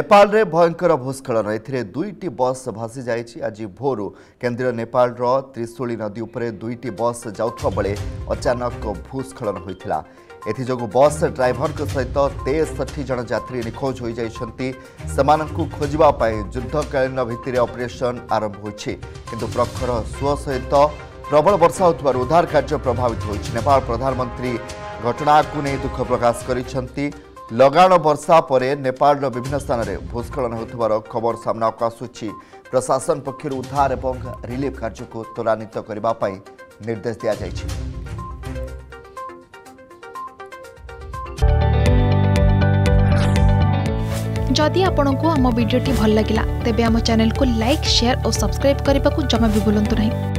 নেপালে ভয়ঙ্কর ভূস্খলন এতে দুইটি বস ভাসি যাই আজ ভোরু কেন্দ্রীয় নেপালর ত্রিশূলী নদী উপরে দুইটি বস যাওয়া বেড়ে অচানক ভূস্খলন হয়েছিল এথিযোগ বস ড্রাইভর সহিত তেষঠি জন যাত্রী নিখোঁজ হয়ে যাই খোঁজা যুদ্ধকালীন ভিত্তিরে অপরেসন আরম্ভ হয়েছে কিন্তু প্রখর সুয় সহিত প্রবল বর্ষা হওয়ার উদ্ধার কার্য প্রভাবিত হয়েছে নেপাল প্রধানমন্ত্রী ঘটনাকে নিয়ে দুঃখ প্রকাশ করেছেন ଲଗାଣ ବର୍ଷା ପରେ ନେପାଳର ବିଭିନ୍ନ ସ୍ଥାନରେ ଭୂସ୍ଖଳନ ହେଉଥିବାର ଖବର ସାମ୍ନାକୁ ଆସୁଛି ପ୍ରଶାସନ ପକ୍ଷରୁ ଉଦ୍ଧାର ଏବଂ ରିଲିଫ୍ କାର୍ଯ୍ୟକୁ ତ୍ୱରାନ୍ୱିତ କରିବା ପାଇଁ ନିର୍ଦ୍ଦେଶ ଦିଆଯାଇଛି ଯଦି ଆପଣଙ୍କୁ ଆମ ଭିଡ଼ିଓଟି ଭଲ ଲାଗିଲା ତେବେ ଆମ ଚ୍ୟାନେଲକୁ ଲାଇକ୍ ସେୟାର ଓ ସବସ୍କ୍ରାଇବ୍ କରିବାକୁ ଜମା ବି ଭୁଲନ୍ତୁ ନାହିଁ